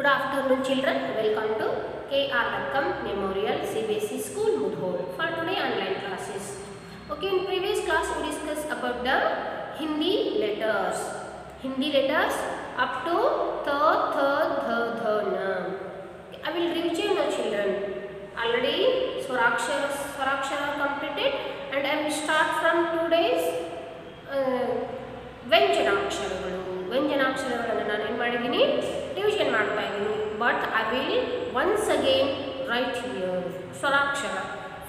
Good afternoon children. Welcome to K.R. Lakkam Memorial CBSE School Mudhol for today online classes. Okay, in previous class we discussed about the Hindi letters. Hindi letters up to th, th, th, th, na. I will review now children. Already Swarakshara, Swarakshara completed and I will start from today's uh, ವ್ಯಂಜನಾಕ್ಷರಗಳು ವ್ಯಂಜನಾಕ್ಷರಗಳನ್ನು ನಾನು ಏನು ಮಾಡಿದ್ದೀನಿ revision ಮಾಡ್ತಾ ಇದ್ದೀನಿ but I will once again write here ಸ್ವರಾಕ್ಷರ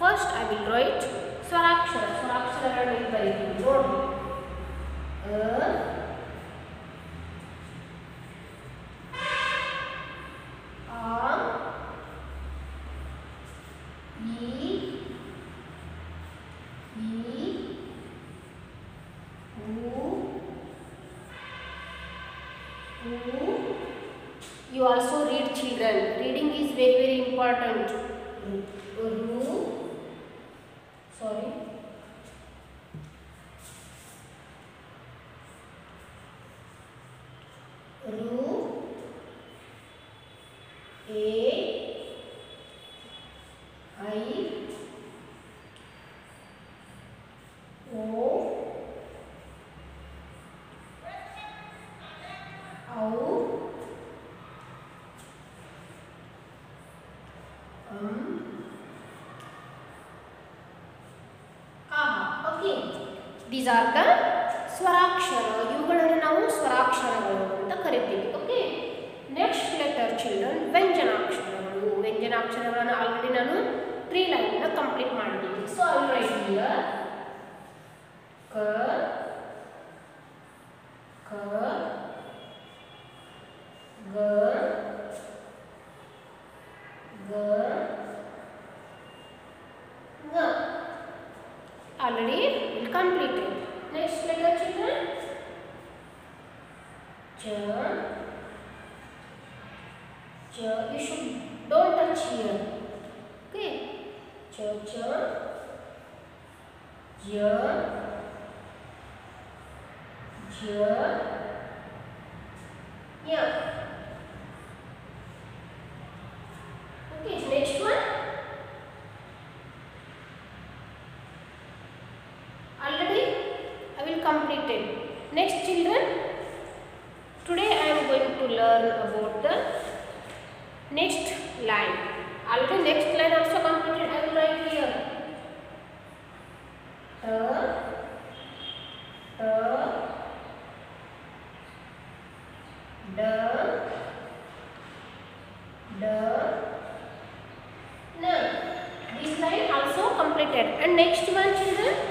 first I will write ಸ್ವರಾಕ್ಷರ ಸ್ವರಾಕ್ಷರಗಳನ್ನು ಇಲ್ಲಿ ಬರೀತೀನಿ ನೋಡಿ You also read children. Reading is very very important. Sorry. Ah, are the ಸ್ವರಾಕ್ಷರ ಇವುಗಳನ್ನು ನಾವು ಸ್ವರಾಕ್ಷರಗಳು ಅಂತ ಕರಿತೀವಿ. ಓಕೆ ನೆಕ್ಸ್ಟ್ ಲೆಟರ್ ಚಿಲ್ಡ್ರನ್ ವ್ಯಂಜನಾಕ್ಷರಗಳು ವ್ಯಂಜನಾಕ್ಷರಗಳನ್ನು ಆಲ್ರೆಡಿ ನಾನು ತ್ರೀ ಲೈನ್ನ ಕಂಪ್ಲೀಟ್ ಮಾಡಿದ್ದೀನಿ. ಸೊ ಐ ಕ ಕ ಗ ಗ already completed next letter children Ch Ch you should don't touch here okay Ch Ch J J I will complete it. Next children, today I am going to learn about the next line. Already next line also completed. I will write here. Uh, uh, ta, ta, da, da, No. This line also completed. And next one children.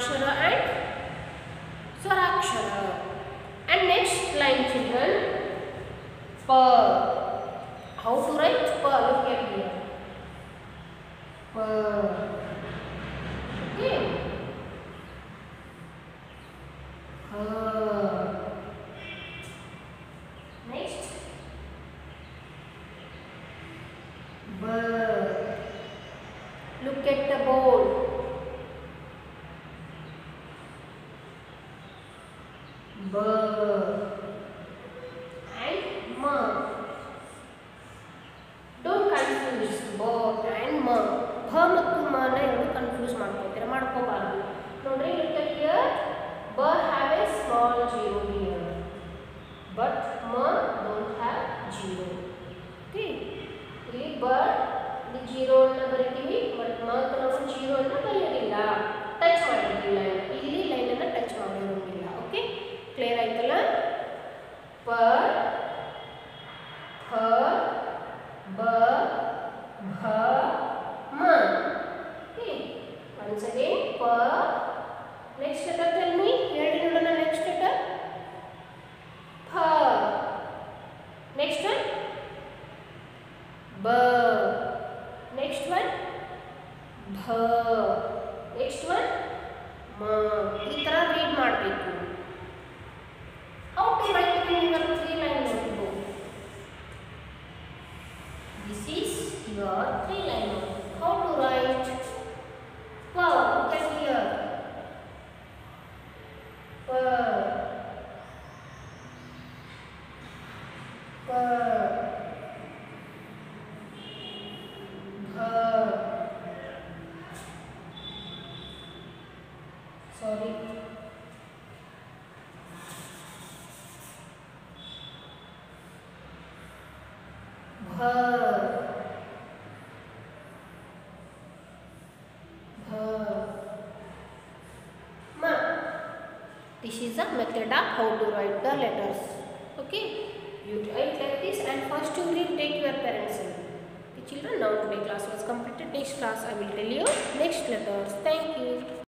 Anakshara and Swarakshara. And next line children, per. How to write per? Look at here. Per. Per. Next. Bird. Look at the board. Ba. And ma. Don't confuse ಬ and ಮ ಭ ಮತ್ತು ಮನ ಎರಡು confuse ಮಾಡ್ಕೊತೀರ ಮಾಡ್ಕೋಬಾರ್ದು ನೋಡ್ರಿ look here ಬ have a small zero here but ಮ ಡೋಂಟ್ ಹ್ಯಾವ್ ಜೀರೋ ಓಕೆ ಇಲ್ಲಿ ಬ ಇಲ್ಲಿ ಜೀರೋವನ್ನು ಬರಿತೀವಿ ಬಟ್ ಮ ನಾವು ಜೀರೋವನ್ನು ಬರೆಯೋದಿಲ್ಲ ಟಚ್ ಮಾಡೋದಿಲ್ಲ ಇಲ್ಲಿ ಲೈನನ್ನು ಟಚ್ ಮಾಡಿರೋಂಗಿಲ್ಲ ಓಕೆ ಕ್ಲಿಯರ್ ಆಯ್ತಲ್ಲ ಪ ಥ ಬ ಭ ಮ ಓಕೆ ಒನ್ಸ್ ಅಗೇನ್ ಪ ನೆಕ್ಸ್ಟ್ ಲೆಟರ್ ಟೆಲ್ ಮಿ ಹೇಳಿ ನೋಡೋಣ ನೆಕ್ಸ್ಟ್ ಲೆಟರ್ ಫ ನೆಕ್ಸ್ಟ್ ಒನ್ ಬ ನೆಕ್ಸ್ಟ್ ಒನ್ ಭ ನೆಕ್ಸ್ಟ್ ಒನ್ ಮ This is the method of how to write the letters. Okay. You write like this and first you read take your pencil. The children now today class was completed. Next class I will tell you next letters. Thank you.